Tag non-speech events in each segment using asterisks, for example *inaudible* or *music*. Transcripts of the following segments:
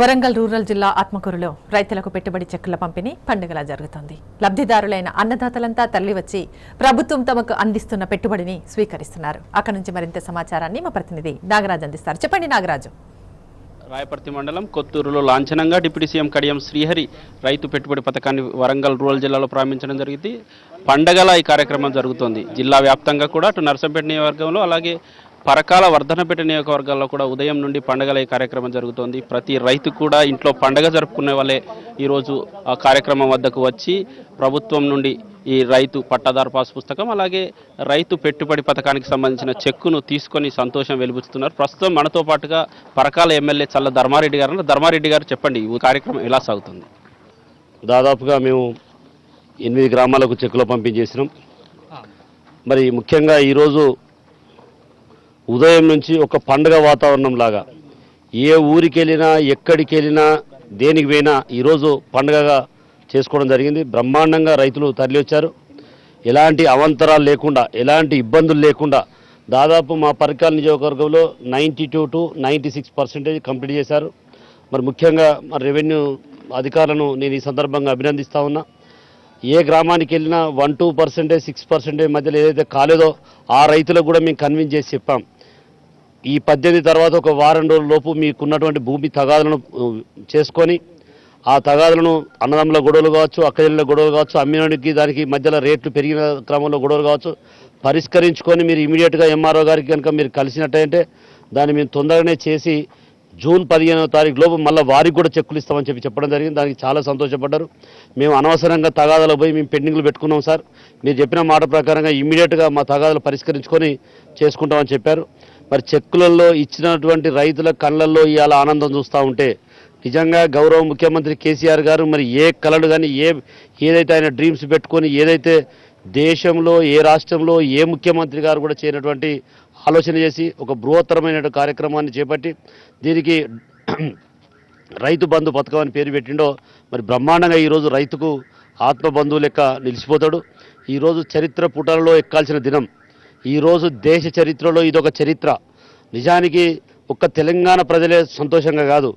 Warangal rural జిల్లా ఆత్మకూరులో రైతులకు పెట్టుబడి చెక్కుల పంపిణీ పండుగలా జరుగుతోంది. లబ్ధిదారులైన అన్నదాతలంతా తరలివచ్చి ప్రభుత్వం తమకు అందిస్తున్న పెట్టుబడిని స్వీకరిస్తున్నారు. అక్కడి నుంచి మరింత సమాచారాన్ని మా ప్రతినిధి నాగరాజు అందిస్తారు. చెప్పండి నాగరాజు. రాయపర్తి మండలం కొత్తూరులో లాంఛనంగా డిప్యూటీ సీఎం కడియం శ్రీహరి రైతు పెట్టుబడి పథకాన్ని వరంగల్ రూరల్ జిల్లాలో ప్రారంభించడం జరిగింది. పండగల ఈ కార్యక్రమం జరుగుతోంది. జిల్లా వ్యాప్తంగా కూడా అటు నర్సంపేట నియోజకవర్గంలో అలాగే పరకాల వర్ధనపేట నియోజకవర్గాల్లో కూడా ఉదయం నుండి పండగల ఈ కార్యక్రమం జరుగుతోంది. ప్రతి రైతు కూడా ఇంట్లో పండగ జరుపుకునే వాళ్ళే ఈరోజు ఆ కార్యక్రమం వద్దకు వచ్చి ప్రభుత్వం నుండి ఈ రైతు పట్టాదారు పాస్ పుస్తకం అలాగే రైతు పెట్టుబడి పథకానికి సంబంధించిన చెక్కును తీసుకొని సంతోషం వెలుబుతున్నారు ప్రస్తుతం మనతో పాటుగా పరకాల ఎమ్మెల్యే చల్ల ధర్మారెడ్డి గారు. ధర్మారెడ్డి గారు చెప్పండి ఈ కార్యక్రమం ఎలా సాగుతుంది? దాదాపుగా మేము ఎనిమిది గ్రామాలకు చెక్కులు పంపించేసినాం. మరి ముఖ్యంగా ఈరోజు ఉదయం నుంచి ఒక పండగ వాతావరణం లాగా. ఏ ఊరికి వెళ్ళినా ఎక్కడికి వెళ్ళినా దేనికి పోయినా ఈరోజు పండగగా చేసుకోవడం జరిగింది. బ్రహ్మాండంగా రైతులు తరలివచ్చారు. ఎలాంటి అవంతరాలు లేకుండా ఎలాంటి ఇబ్బందులు లేకుండా దాదాపు మా పరికాల నియోజకవర్గంలో ninety two to ninety six percentage complete చేశారు. మరి ముఖ్యంగా మరి రెవెన్యూ అధికారులను నేను ఈ సందర్భంగా అభినందిస్తూ ఉన్నా. ఏ గ్రామానికి వెళ్ళినా one two percentage six percentage మధ్యలో ఏదైతే కాలేదో ఆ రైతులకు కూడా మేము కన్విన్స్ చేసి చెప్పాం. ఈ పద్దెనిమిది తర్వాత ఒక వారం రోజుల లోపు మీకున్నటువంటి భూమి తగాదులను చేసుకొని ఆ తగాదులను అన్నదమ్ముల గొడవలు కావచ్చు అక్కడిళ్ళ గొడవలు కావచ్చు అమ్మినోడికి దానికి మధ్యలో రేట్లు పెరిగిన క్రమంలో గొడవలు కావచ్చు పరిష్కరించుకొని మీరు ఇమీడియట్గా ఎంఆర్ఓ గారికి కనుక మీరు కలిసినట్టయితే దాన్ని మేము తొందరగానే చేసి జూన్ పదిహేనవ తారీఖు లోపు మళ్ళీ వారికి కూడా చెక్కులు ఇస్తామని చెప్పి చెప్పడం జరిగింది. దానికి చాలా సంతోషపడ్డారు. మేము అనవసరంగా తగాదాలు పోయి మేము పెండింగ్లు పెట్టుకున్నాం సార్. మీరు చెప్పిన మాట ప్రకారంగా ఇమీడియట్గా మా తగాదాలు పరిష్కరించుకొని చేసుకుంటామని చెప్పారు. మరి చెక్కులలో ఇచ్చినటువంటి రైతుల కళ్ళల్లో ఇవాళ ఆనందం చూస్తూ ఉంటే నిజంగా గౌరవ ముఖ్యమంత్రి కేసీఆర్ గారు మరి ఏ కళలు కానీ ఏ ఏదైతే ఆయన డ్రీమ్స్ పెట్టుకొని ఏదైతే దేశంలో ఏ రాష్ట్రంలో ఏ ముఖ్యమంత్రి గారు కూడా చేయనటువంటి ఆలోచన చేసి ఒక బృహత్తరమైన కార్యక్రమాన్ని చేపట్టి దీనికి *clears throat* రైతు బంధు పథకం అని పేరు పెట్టిండో మరి బ్రహ్మాండంగా ఈరోజు రైతుకు ఆత్మ బంధువు లెక్క నిలిచిపోతాడు. ఈరోజు చరిత్ర పుటలలో ఎక్కాల్సిన దినం ఈరోజు దేశ చరిత్రలో ఇదొక చరిత్ర. నిజానికి ఒక్క తెలంగాణ ప్రజలే సంతోషంగా కాదు.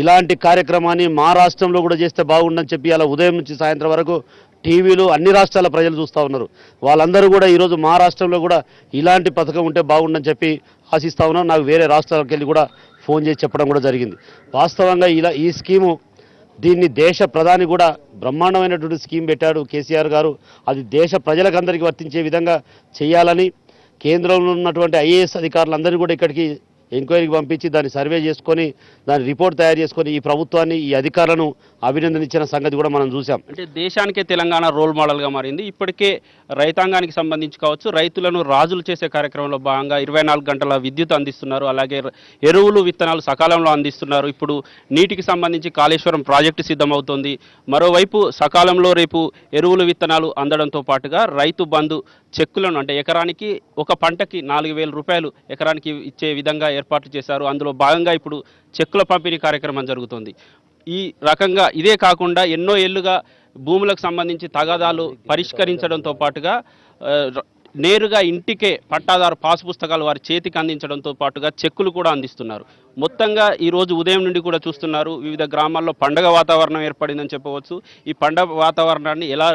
ఇలాంటి కార్యక్రమాన్ని మా రాష్ట్రంలో కూడా చేస్తే బాగుండని చెప్పి అలా ఉదయం నుంచి సాయంత్రం వరకు టీవీలు అన్ని రాష్ట్రాల ప్రజలు చూస్తూ ఉన్నారు. వాళ్ళందరూ కూడా ఈరోజు మా రాష్ట్రంలో కూడా ఇలాంటి పథకం ఉంటే బాగుండని చెప్పి ఆశిస్తూ ఉన్నాం నాకు వేరే రాష్ట్రాలకు వెళ్ళి కూడా ఫోన్ చేసి చెప్పడం కూడా జరిగింది. వాస్తవంగా ఇలా ఈ స్కీము దీన్ని దేశ ప్రధాని కూడా బ్రహ్మాండమైనటువంటి స్కీమ్ పెట్టాడు కేసీఆర్ గారు. అది దేశ ప్రజలకందరికీ వర్తించే విధంగా చేయాలని కేంద్రంలో ఉన్నటువంటి ఐఏఎస్ అధికారులందరూ కూడా ఇక్కడికి ఎంక్వైరీకి పంపించి దాన్ని సర్వే చేసుకొని దాని రిపోర్ట్ తయారు చేసుకొని ఈ ప్రభుత్వాన్ని ఈ అధికారులను అభినందనించిన సంగతి కూడా మనం చూసాం అంటే దేశానికే తెలంగాణ రోల్ మోడల్గా మారింది. ఇప్పటికే రైతాంగానికి సంబంధించి కావచ్చు రైతులను రాజులు చేసే కార్యక్రమంలో భాగంగా ఇరవై నాలుగు గంటల విద్యుత్ అందిస్తున్నారు. అలాగే ఎరువులు విత్తనాలు సకాలంలో అందిస్తున్నారు. ఇప్పుడు నీటికి సంబంధించి కాళేశ్వరం ప్రాజెక్టు సిద్ధమవుతోంది. మరోవైపు సకాలంలో రేపు ఎరువులు విత్తనాలు అందడంతో పాటుగా రైతు బంధు చెక్కులను అంటే ఎకరానికి ఒక పంటకి నాలుగు వేల రూపాయలు ఎకరానికి ఇచ్చే విధంగా ఏర్పాట్లు చేశారు. అందులో భాగంగా ఇప్పుడు చెక్కుల పంపిణీ కార్యక్రమం జరుగుతుంది. ఈ రకంగా ఇదే కాకుండా ఎన్నో ఏళ్ళుగా భూములకు సంబంధించి తగాదాలు పరిష్కరించడంతో పాటుగా నేరుగా ఇంటికే పట్టాదారు పాస్ పుస్తకాలు వారి చేతికి అందించడంతో పాటుగా చెక్కులు కూడా అందిస్తున్నారు. మొత్తంగా ఈరోజు ఉదయం నుండి కూడా చూస్తున్నారు వివిధ గ్రామాల్లో పండగ వాతావరణం ఏర్పడిందని చెప్పవచ్చు. ఈ పండగ వాతావరణాన్ని ఎలా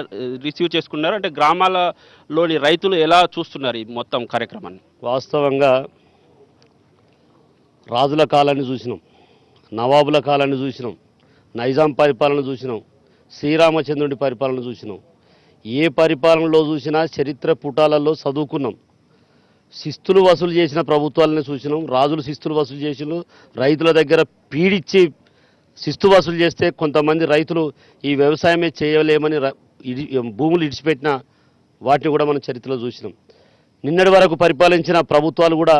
రిసీవ్ చేసుకున్నారు? అంటే గ్రామాలలోని రైతులు ఎలా చూస్తున్నారు ఈ మొత్తం కార్యక్రమాన్ని? వాస్తవంగా రాజుల కాలాన్ని చూసినాం నవాబుల కాలాన్ని చూసినాం నైజాం పరిపాలన చూసినాం శ్రీరామచంద్రుడి పరిపాలన చూసినాం. ఏ పరిపాలనలో చూసినా చరిత్ర పుటాలలో చదువుకున్నాం. శిస్తులు వసూలు చేసిన ప్రభుత్వాలని చూసినాం. రాజులు శిస్తులు వసూలు చేసిన రైతుల దగ్గర పీడిచ్చి శిస్తు వసూలు చేస్తే కొంతమంది రైతులు ఈ వ్యవసాయమే చేయలేమని భూములు ఇడిచిపెట్టిన వాటిని కూడా మనం చరిత్రలో చూసినాం. నిన్నటి వరకు పరిపాలించిన ప్రభుత్వాలు కూడా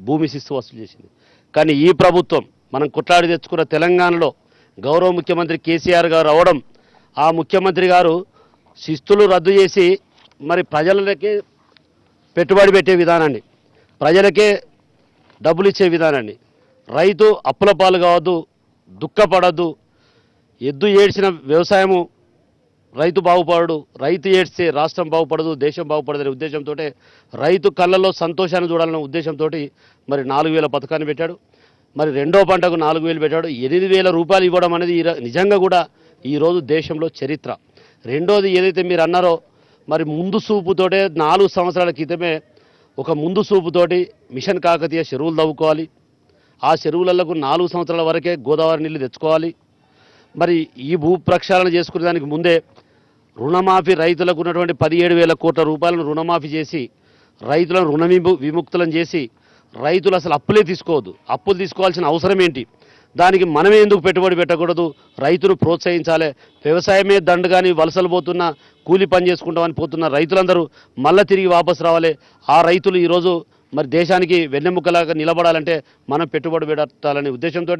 భూమి శిస్తు వసూలు చేసింది. కానీ ఈ ప్రభుత్వం మనం కొట్లాడి తెచ్చుకున్న తెలంగాణలో గౌరవ ముఖ్యమంత్రి కేసీఆర్ గారు అవడం ఆ ముఖ్యమంత్రి గారు శిస్తులు రద్దు చేసి మరి ప్రజలకే పెట్టుబడి పెట్టే విధానాన్ని ప్రజలకే డబ్బులు ఇచ్చే విధానాన్ని రైతు అప్పుల పాలు కావద్దు దుఃఖపడద్దు ఎద్దు ఏడ్చిన వ్యవసాయము రైతు బాగుపడడు రైతు ఏడ్స్తే రాష్ట్రం బాగుపడదు దేశం బాగుపడదు అనే ఉద్దేశంతో రైతు కళ్ళల్లో సంతోషాన్ని చూడాలనే ఉద్దేశంతో మరి నాలుగు వేల పథకాన్ని పెట్టాడు. మరి రెండో పంటకు నాలుగు వేలు పెట్టాడు. ఎనిమిది వేల రూపాయలు ఇవ్వడం అనేది నిజంగా కూడా ఈరోజు దేశంలో చరిత్ర. రెండోది ఏదైతే మీరు అన్నారో మరి ముందు చూపుతోటే నాలుగు సంవత్సరాల క్రితమే ఒక ముందు చూపుతోటి మిషన్ కాకతీయ చెరువులు తవ్వుకోవాలి. ఆ చెరువులకు నాలుగు సంవత్సరాల వరకే గోదావరి నీళ్ళు తెచ్చుకోవాలి. మరి ఈ భూ ప్రక్షాళన చేసుకునే దానికి ముందే రుణమాఫీ రైతులకు ఉన్నటువంటి పదిహేడు వేల కోట్ల రూపాయలను రుణమాఫీ చేసి రైతులను రుణ విము- విముక్తులను చేసి రైతులు అసలు అప్పులే తీసుకోవద్దు. అప్పులు తీసుకోవాల్సిన అవసరం ఏంటి? దానికి మనమే ఎందుకు పెట్టుబడి పెట్టకూడదు? రైతును ప్రోత్సహించాలి. వ్యవసాయమే దండగాని వలసలు పోతున్న కూలి పని చేసుకుంటామని పోతున్న రైతులందరూ మళ్ళీ తిరిగి వాపసు రావాలి. ఆ రైతులు ఈరోజు మరి దేశానికి వెన్నెముకలాగా నిలబడాలంటే మనం పెట్టుబడి పెట్టాలనే ఉద్దేశంతో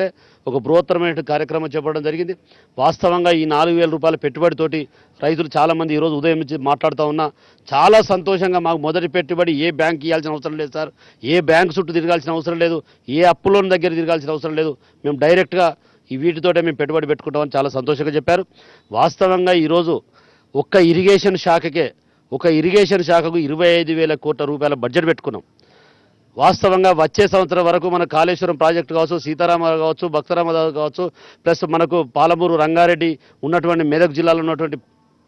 ఒక బృహత్తరమైన కార్యక్రమం చేపట్టడం జరిగింది. వాస్తవంగా ఈ నాలుగు వేల రూపాయల పెట్టుబడితోటి రైతులు చాలామంది ఈరోజు ఉదయం నుంచి మాట్లాడుతూ ఉన్నా చాలా సంతోషంగా మాకు మొదటి పెట్టుబడి ఏ బ్యాంక్ ఇవ్వాల్సిన అవసరం లేదు సార్. ఏ బ్యాంక్ చుట్టూ తిరగాల్సిన అవసరం లేదు. ఏ అప్పులోని దగ్గర తిరగాల్సిన అవసరం లేదు. మేము డైరెక్ట్గా ఈ వీటితోటే మేము పెట్టుబడి పెట్టుకుంటామని చాలా సంతోషంగా చెప్పారు. వాస్తవంగా ఈరోజు ఒక్క ఇరిగేషన్ శాఖకే ఒక ఇరిగేషన్ శాఖకు ఇరవై ఐదు వేల కోట్ల రూపాయల బడ్జెట్ పెట్టుకున్నాం. వాస్తవంగా వచ్చే సంవత్సరం వరకు మన కాళేశ్వరం ప్రాజెక్టు కావచ్చు సీతారామ కావచ్చు భక్తరామరావు కావచ్చు ప్లస్ మనకు పాలమూరు రంగారెడ్డి ఉన్నటువంటి మెదక్ జిల్లాలో ఉన్నటువంటి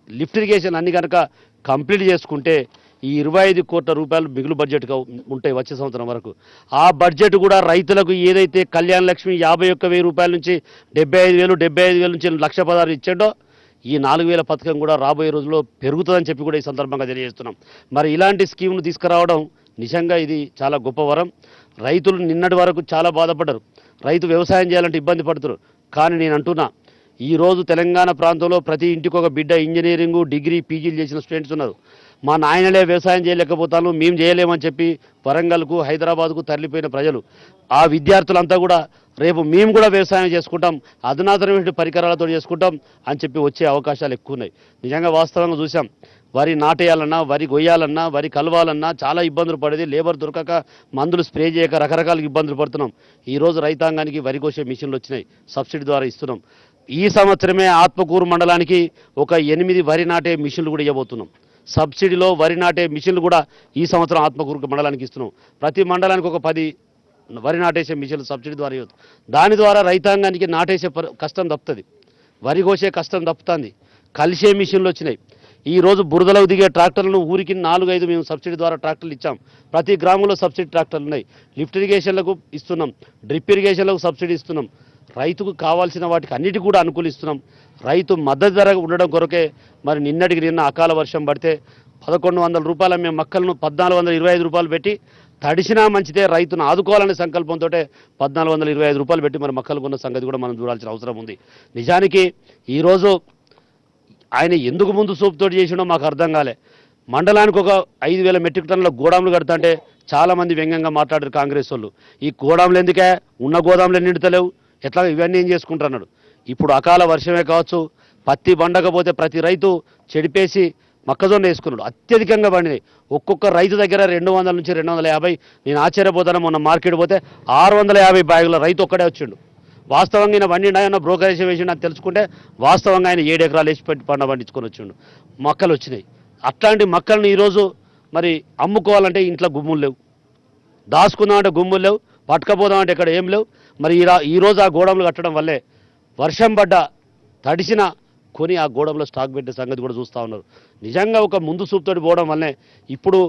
లిఫ్ట్ ఇరిగేషన్ అన్ని కనుక కంప్లీట్ చేసుకుంటే ఈ ఇరవై ఐదు కోట్ల రూపాయలు మిగులు బడ్జెట్గా ఉంటాయి వచ్చే సంవత్సరం వరకు. ఆ బడ్జెట్ కూడా రైతులకు ఏదైతే కళ్యాణ లక్ష్మి యాభై ఒక్క వెయ్యి రూపాయల నుంచి డెబ్బై ఐదు వేలు డెబ్బై ఐదు వేల నుంచి లక్ష పదహారు ఇచ్చాడో ఈ నాలుగు వేల పథకం కూడా రాబోయే రోజుల్లో పెరుగుతుందని చెప్పి కూడా ఈ సందర్భంగా తెలియజేస్తున్నాం. మరి ఇలాంటి స్కీమ్ను తీసుకురావడం నిజంగా ఇది చాలా గొప్ప వరం. రైతులు నిన్నటి వరకు చాలా బాధపడ్డారు. రైతు వ్యవసాయం చేయాలంటే ఇబ్బంది పడతారు. కానీ నేను అంటున్నా ఈరోజు తెలంగాణ ప్రాంతంలో ప్రతి ఇంటికి ఒక బిడ్డ ఇంజనీరింగ్ డిగ్రీ పీజీలు చేసిన స్టూడెంట్స్ ఉన్నారు. మా నాయనలే వ్యవసాయం చేయలేకపోతాను మేము చేయలేమని చెప్పి వరంగల్కు హైదరాబాద్కు తరలిపోయిన ప్రజలు. ఆ విద్యార్థులంతా కూడా రేపు మేము కూడా వ్యవసాయం చేసుకుంటాం అధునాతనమైన పరికరాలతో చేసుకుంటాం అని చెప్పి వచ్చే అవకాశాలు ఎక్కువ ఉన్నాయి నిజంగా వాస్తవంగా చూసాం వరి నాటేయాలన్నా వరి గొయ్యాలన్నా వరి కలవాలన్నా చాలా ఇబ్బందులు పడేది. లేబర్ దొరకక మందులు స్ప్రే చేయక రకరకాల ఇబ్బందులు పడుతున్నాం. ఈరోజు రైతాంగానికి వరి కోసే మిషన్లు వచ్చినాయి. సబ్సిడీ ద్వారా ఇస్తున్నాం. ఈ సంవత్సరమే ఆత్మకూరు మండలానికి ఒక ఎనిమిది వరి నాటే మిషన్లు కూడా ఇవ్వబోతున్నాం. సబ్సిడీలో వరి నాటే మిషన్లు కూడా ఈ సంవత్సరం ఆత్మకూరు మండలానికి ఇస్తున్నాం. ప్రతి మండలానికి ఒక పది వరి నాటేసే మిషన్లు సబ్సిడీ ద్వారా దాని ద్వారా రైతాంగానికి నాటేసే కష్టం తప్పుతుంది. వరి కోసే కష్టం తప్పుతుంది. కలిసే మిషన్లు వచ్చినాయి. ఈ రోజు బురదలకు దిగే ట్రాక్టర్లను ఊరికి నాలుగు ఐదు మేము సబ్సిడీ ద్వారా ట్రాక్టర్లు ఇచ్చాం. ప్రతి గ్రామంలో సబ్సిడీ ట్రాక్టర్లు ఉన్నాయి. లిఫ్ట్ ఇరిగేషన్లకు ఇస్తున్నాం. డ్రిప్ ఇరిగేషన్లకు సబ్సిడీ ఇస్తున్నాం. రైతుకు కావాల్సిన వాటికి అన్నిటి కూడా అనుకూలిస్తున్నాం. రైతు మద్దతు ధర ఉండడం కొరకే మరి నిన్నటికి నిన్న అకాల వర్షం పడితే పదకొండు వందల రూపాయల మేము మక్కలను పద్నాలుగు వందల ఇరవై ఐదు రూపాయలు పెట్టి తడిసినా మంచిదే రైతును ఆదుకోవాలనే సంకల్పంతో పద్నాలుగు వందల ఇరవై ఐదు రూపాయలు పెట్టి మరి మక్కలు కొన్న సంగతి కూడా మనం చూడాల్సిన అవసరం ఉంది. నిజానికి ఈరోజు ఆయన ఎందుకు ముందు సూపుతోటి చేసినో మాకు అర్థం కాలే. మండలానికి ఒక ఐదు వేల మెట్రిక్ టన్నుల గోడాములు కడతాంటే చాలామంది వ్యంగ్యంగా మాట్లాడారు కాంగ్రెస్ వాళ్ళు. ఈ గోడాములు ఎందుకే? ఉన్న గోదాములు నిండుతలేవు. ఎట్లా ఇవన్నీ ఏం చేసుకుంటున్నాడు ఇప్పుడు అకాల వర్షమే కావచ్చు పత్తి పండకపోతే ప్రతి రైతు చెడిపేసి మొక్కజొన్న వేసుకున్నాడు. అత్యధికంగా పండినాయి ఒక్కొక్క రైతు దగ్గర రెండు వందల నుంచి రెండు వందల యాభై. నేను ఆశ్చర్యపోతాను మొన్న మార్కెట్ పోతే ఆరు వందల యాభై బ్యాగుల రైతు ఒక్కడే వచ్చిండు. వాస్తవంగా ఈయన వండి ఆయన బ్రోకరేజ్ వేసిండు అని తెలుసుకుంటే వాస్తవంగా ఆయన ఏడు ఎకరాలు వేసి పెట్టి పంట పండించుకొని వచ్చిండు. మొక్కలు వచ్చినాయి. అట్లాంటి మొక్కలను ఈరోజు మరి అమ్ముకోవాలంటే ఇంట్లో గుమ్ములు లేవు. దాచుకుందామంటే గుమ్ములు లేవు. పట్టుకపోదామంటే ఇక్కడ ఏం లేవు. మరి ఈ ఈరోజు ఈ రోజు ఆ గోడములు కట్టడం వల్లే వర్షం పడ్డ తడిసిన కొని ఆ గోడంలో స్టాక్ పెట్టే సంగతి కూడా చూస్తూ ఉన్నారు. నిజంగా ఒక ముందు చూపుతోటి పోవడం వల్లనే ఇప్పుడు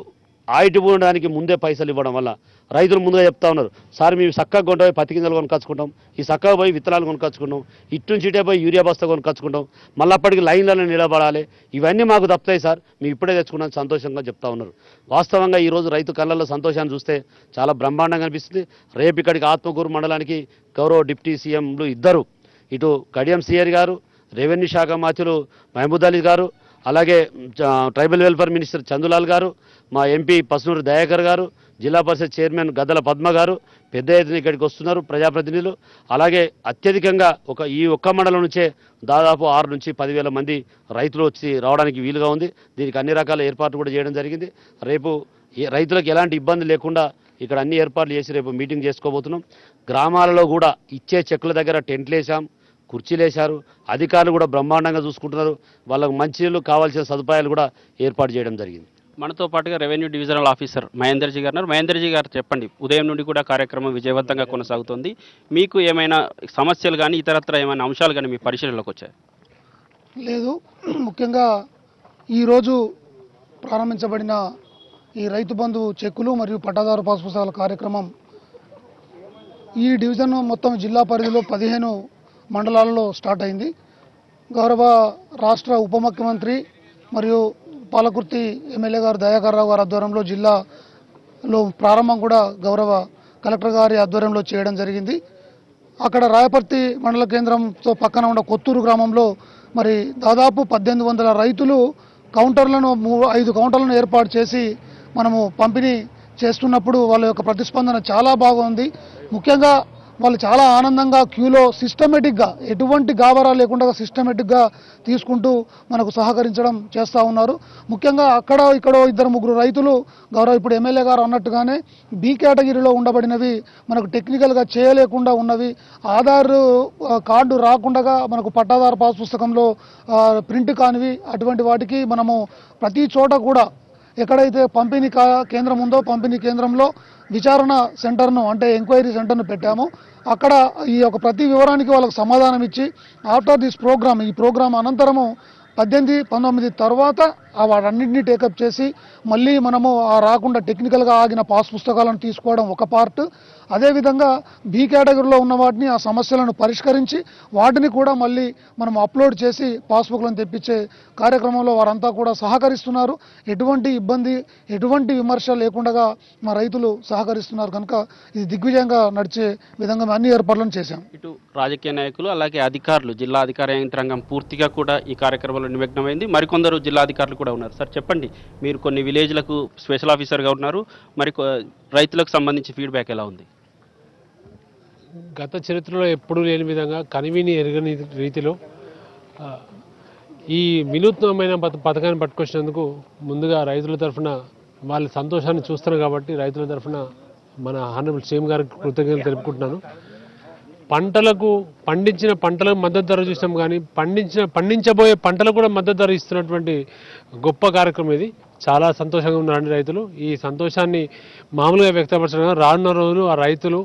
ఆయిటి పోవడానికి ముందే పైసలు ఇవ్వడం వల్ల రైతులు ముందుగా చెప్తా ఉన్నారు. సార్ మేము చక్కగా కొంట పోయి పత్తి గింజలు కొనుకొచ్చుకుంటాం ఈ చక్కగా పోయి విత్తనాలు కొనుకొచ్చుకుంటాం ఇటు నుంచి ఇటే పోయి యూరియా బస్తా కొనుకొచ్చుకుంటాం మళ్ళీ అప్పటికి లైన్లలో నిలబడాలి. ఇవన్నీ మాకు తప్పుతాయి సార్. మేము ఇప్పుడే తెచ్చుకున్నాం సంతోషంగా చెప్తా ఉన్నారు. వాస్తవంగా ఈరోజు రైతు కళ్ళల్లో సంతోషాన్ని చూస్తే చాలా బ్రహ్మాండంగా అనిపిస్తుంది. రేపు ఇక్కడికి ఆత్మకూరు మండలానికి గౌరవ డిప్టీ సీఎంలు ఇద్దరు. ఇటు కడియం సిఆర్ గారు రెవెన్యూ శాఖ మంత్రులు మహమూద్ అలీ గారు అలాగే చ- ట్రైబల్ వెల్ఫేర్ మినిస్టర్ చందులాల్ గారు మా ఎంపీ పసునూరు దయాకర్ గారు జిల్లా పరిషత్ చైర్మన్ గద్దల పద్మ గారు పెద్ద ఎత్తున ఇక్కడికి వస్తున్నారు ప్రజాప్రతినిధులు. అలాగే అత్యధికంగా ఒక ఈ ఒక్క మండలం నుంచే దాదాపు ఆరు నుంచి పదివేల మంది రైతులు వచ్చి రావడానికి వీలుగా ఉంది. దీనికి అన్ని రకాల ఏర్పాట్లు కూడా చేయడం జరిగింది. రేపు రైతులకు ఎలాంటి ఇబ్బంది లేకుండా ఇక్కడ అన్ని ఏర్పాట్లు చేసి రేపు మీటింగ్ చేసుకోబోతున్నాం. గ్రామాలలో కూడా ఇచ్చే చెక్కుల దగ్గర టెంట్లు వేసాం కుర్చీలు వేశారు. అధికారులు కూడా బ్రహ్మాండంగా చూసుకుంటున్నారు. వాళ్ళకు మంచినీళ్ళు కావాల్సిన సదుపాయాలు కూడా ఏర్పాటు చేయడం జరిగింది. మనతో పాటుగా రెవెన్యూ డివిజనల్ ఆఫీసర్ మహేందర్జీ గారు ఉన్నారు. మహేందర్జీ గారు చెప్పండి ఉదయం నుండి కూడా కార్యక్రమం విజయవంతంగా కొనసాగుతుంది. మీకు ఏమైనా సమస్యలు కానీ ఇతరత్ర ఏమైనా అంశాలు కానీ మీ పరిశీలనలోకి వచ్చాయి? లేదు. ముఖ్యంగా ఈరోజు ప్రారంభించబడిన ఈ రైతు బంధు చెక్కులు మరియు పట్టాదారు పాస్ పుస్తకాల కార్యక్రమం ఈ డివిజన్ మొత్తం జిల్లా పరిధిలో పదిహేను మండలాలలో స్టార్ట్ అయింది. గౌరవ రాష్ట్ర ఉప ముఖ్యమంత్రి మరియు పాలకుర్తి ఎమ్మెల్యే గారు దయాకర్రావు గారి ఆధ్వర్యంలో జిల్లాలో ప్రారంభం కూడా గౌరవ కలెక్టర్ గారి ఆధ్వర్యంలో చేయడం జరిగింది. అక్కడ రాయపర్తి మండల కేంద్రంతో పక్కన ఉన్న కొత్తూరు గ్రామంలో మరి దాదాపు పద్దెనిమిది వందల రైతులు కౌంటర్లను మూ ఐదు కౌంటర్లను ఏర్పాటు చేసి మనము పంపిణీ చేస్తున్నప్పుడు వాళ్ళ యొక్క ప్రతిస్పందన చాలా బాగుంది. ముఖ్యంగా వాళ్ళు చాలా ఆనందంగా క్యూలో సిస్టమేటిక్గా ఎటువంటి గాబరా లేకుండా సిస్టమేటిక్గా తీసుకుంటూ మనకు సహకరించడం చేస్తూ ఉన్నారు. ముఖ్యంగా అక్కడ ఇక్కడ ఇద్దరు ముగ్గురు రైతులు గౌరవ ఇప్పుడు ఎమ్మెల్యే గారు అన్నట్టుగానే బి కేటగిరీలో ఉండబడినవి మనకు టెక్నికల్గా చేయలేకుండా ఉన్నవి ఆధార్ కార్డు రాకుండా మనకు పట్టాదారు పాస్ పుస్తకంలో ప్రింట్ కానివి అటువంటి వాటికి మనము ప్రతి చోట కూడా ఎక్కడైతే పంపిణీ కా- కేంద్రం ఉందో పంపిణీ కేంద్రంలో విచారణ సెంటర్ను అంటే ఎంక్వైరీ సెంటర్ను పెట్టాము. అక్కడ ఈ యొక్క ప్రతి వివరానికి వాళ్ళకు సమాధానం ఇచ్చి ఆఫ్టర్ దిస్ ప్రోగ్రామ్ ఈ ప్రోగ్రామ్ అనంతరము పద్దెనిమిది పంతొమ్మిది తర్వాత ఆ వాటన్నింటినీ టేకప్ చేసి మళ్ళీ మనము ఆ రాకుండా టెక్నికల్గా ఆగిన పాస్ పుస్తకాలను తీసుకోవడం ఒక పార్ట్. అదేవిధంగా బీ కేటగిరీలో ఉన్న వాటిని ఆ సమస్యలను పరిష్కరించి వాటిని కూడా మళ్ళీ మనం అప్లోడ్ చేసి పాస్బుక్లను తెప్పించే కార్యక్రమంలో వారంతా కూడా సహకరిస్తున్నారు. ఎటువంటి ఇబ్బంది ఎటువంటి విమర్శ లేకుండా మా రైతులు సహకరిస్తున్నారు కనుక ఇది దిగ్విజయంగా నడిచే విధంగా అన్ని ఏర్పాట్లను చేశాం. ఇటు రాజకీయ నాయకులు అలాగే అధికారులు జిల్లా అధికార యంత్రాంగం పూర్తిగా కూడా ఈ కార్యక్రమంలో నిమగ్నమైంది. మరికొందరు జిల్లా అధికారులు కూడా ఉన్నారు. సార్ చెప్పండి మీరు కొన్ని విలేజ్లకు స్పెషల్ ఆఫీసర్గా ఉన్నారు. మరి కొ- రైతులకు సంబంధించి ఫీడ్బ్యాక్ ఎలా ఉంది? గత చరిత్రలో ఎప్పుడూ లేని విధంగా కనివిని ఎరగని రీతిలో ఈ వినూత్నమైన పథకాన్ని పట్టుకొచ్చినందుకు ముందుగా రైతుల తరఫున వాళ్ళ సంతోషాన్ని చూస్తున్నారు కాబట్టి రైతుల తరఫున మన హానరబుల్ సీఎం గారికి కృతజ్ఞతలు తెలుపుకుంటున్నాను. పంటలకు పండించిన పంటలకు మద్దతు ధర చూసాం కానీ పండించిన పండించబోయే పంటలకు కూడా మద్దతు ధర ఇస్తున్నటువంటి గొప్ప కార్యక్రమం ఇది. చాలా సంతోషంగా ఉన్నారండి రైతులు. ఈ సంతోషాన్ని మామూలుగా వ్యక్తపరచడం రానున్న రోజులు ఆ రైతులు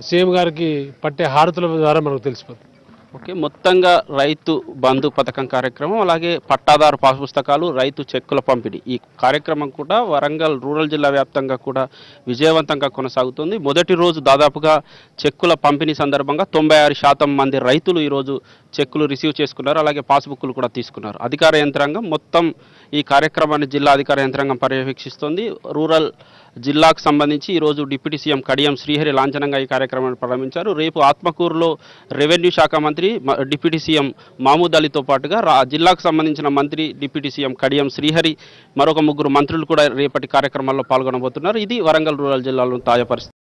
సీఎం గారికి పట్టే హారతుల ద్వారా మనకు తెలిసిపోతుంది. ఓకే మొత్తంగా రైతు బంధు పథకం కార్యక్రమం అలాగే పట్టాదారు పాస్ పుస్తకాలు రైతు చెక్కుల పంపిణీ. ఈ కార్యక్రమం కూడా వరంగల్ రూరల్ జిల్లా వ్యాప్తంగా కూడా విజయవంతంగా కొనసాగుతుంది. మొదటి రోజు దాదాపుగా చెక్కుల పంపిణీ సందర్భంగా తొంభై ఆరు శాతం మంది రైతులు ఈరోజు చెక్కులు రిసీవ్ చేసుకున్నారు అలాగే పాస్బుక్లు కూడా తీసుకున్నారు. అధికార యంత్రాంగం మొత్తం ఈ కార్యక్రమాన్ని జిల్లా అధికార యంత్రాంగం పర్యవేక్షిస్తోంది. రూరల్ జిల్లాకు సంబంధించి ఈరోజు డిప్యూటీ సీఎం కడియం శ్రీహరి లాంఛనంగా ఈ కార్యక్రమాన్ని ప్రారంభించారు. రేపు ఆత్మకూరులో రెవెన్యూ శాఖ మంత్రి మంత్రి డిప్యూటీ సీఎం మహమూద్ అలీతో పాటుగా జిల్లాకు సంబంధించిన మంత్రి డిప్యూటీ సీఎం కడియం శ్రీహరి మరొక ముగ్గురు మంత్రులు కూడా రేపటి కార్యక్రమాల్లో పాల్గొనబోతున్నారు. ఇది వరంగల్ రూరల్ జిల్లాలో తాజా పరిస్థితి.